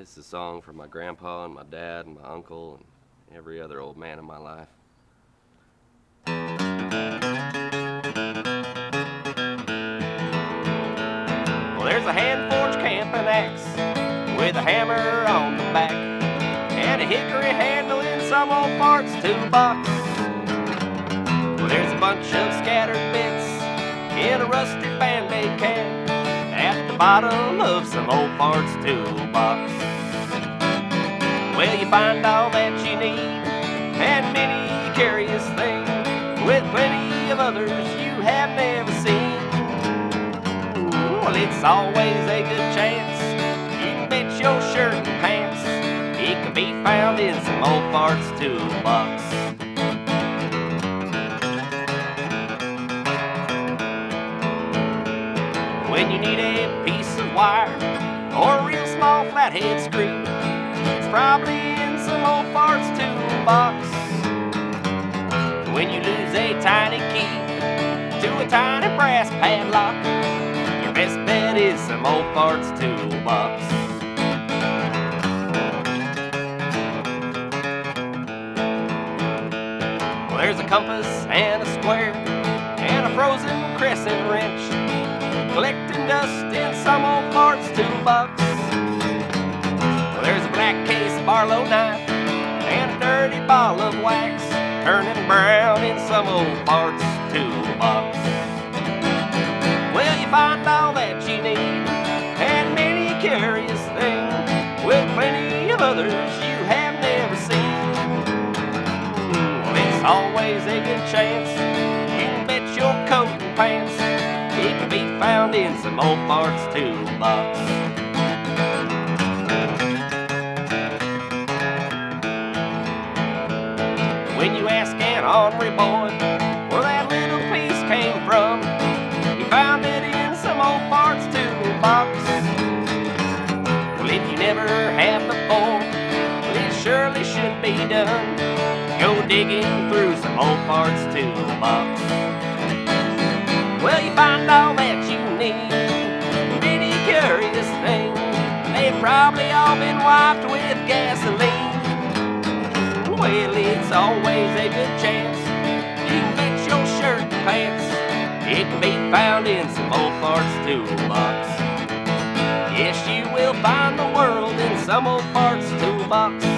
This is a song for my grandpa and my dad and my uncle and every other old man in my life. Well, there's a hand-forged camping axe with a hammer on the back and a hickory handle in some old fart's toolbox. Well, there's a bunch of scattered bits in a rusty band-aid can at the bottom of some old fart's toolbox. Well, you find all that you need and many curious things with plenty of others you have never seen. Well, it's always a good chance. You can bet your shirt and pants. It can be found in some old fart's toolbox. When you need a piece of wire or a real small flathead screw, probably in some old fart's toolbox. When you lose a tiny key to a tiny brass padlock, your best bet is some old fart's toolbox. Well, there's a compass and a square and a frozen crescent wrench collecting dust in some old fart's toolbox. Well, there's a black case Barlow knife and a dirty ball of wax turning brown in some old fart's toolbox. Well, you find all that you need and many curious things with plenty of others you have never seen. Well, it's always a good chance you can bet your coat and pants it can be found in some old fart's toolbox. When you ask an ornery boy where that little piece came from, he found it in some old fart's toolbox. Well, if you never have before, well, it surely should be done. Go digging through some old fart's toolbox. Well, you find all that you need, many curious things. They've probably all been wiped with gasoline. Well, it's always a good chance. You can bet your shirt and pants. It can be found in some old fart's toolbox. Yes, you will find the world in some old fart's toolbox.